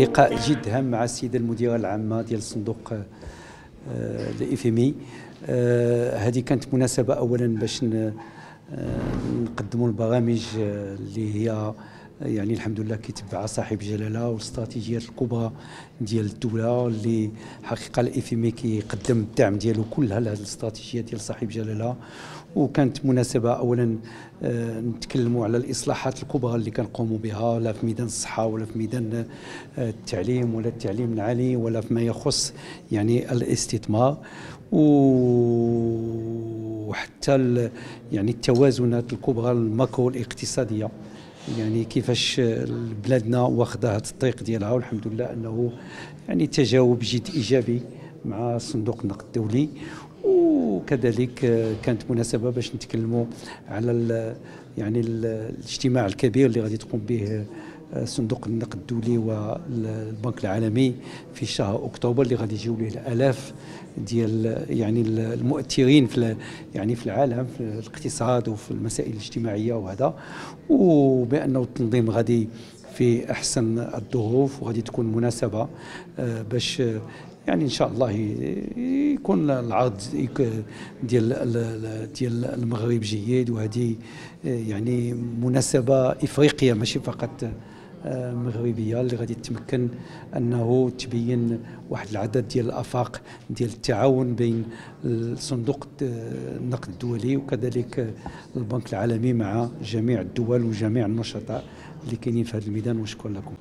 لقاء جد هام مع السيدة المديرة العامة ديال الصندوق ال FMI آه، آه، هذه كانت مناسبة اولا باش آه، نقدموا البرامج اللي هي يعني الحمد لله كيتبعها صاحب جلاله والاستراتيجيات الكبرى ديال الدولة اللي حقيقه ال FMI كيقدم الدعم ديالو كلها لهذه الاستراتيجيات ديال صاحب جلاله. وكانت مناسبه اولا آه، نتكلموا على الاصلاحات الكبرى اللي كنقوموا بها لا في ميدان الصحه ولا في ميدان آه، التعليم ولا التعليم العالي ولا فيما يخص يعني الاستثمار. وحتى يعني التوازنات الكبرى الماكرو الاقتصادية. يعني كيفاش بلادنا واخده هذا الطريق ديالها والحمد لله أنه يعني تجاوب جد إيجابي. مع صندوق النقد الدولي وكذلك كانت مناسبة باش نتكلموا على يعني الاجتماع الكبير اللي غادي تقوم به صندوق النقد الدولي والبنك العالمي في شهر أكتوبر اللي غادي يجيو ليه الألاف ديال يعني المؤثرين في يعني في العالم في الاقتصاد وفي المسائل الاجتماعية وهذا. وبانه التنظيم غادي في أحسن الظروف وغادي تكون مناسبة آه، باش يعني إن شاء الله يكون العرض ديال ديال المغرب جيد وهذه يعني مناسبة إفريقية ماشي فقط مغربية اللي غادي تمكن أنه تبين واحد العدد ديال الأفاق ديال التعاون بين صندوق النقد الدولي وكذلك البنك العالمي مع جميع الدول وجميع النشطاء اللي كاينين في هذا الميدان. وشكرا لكم.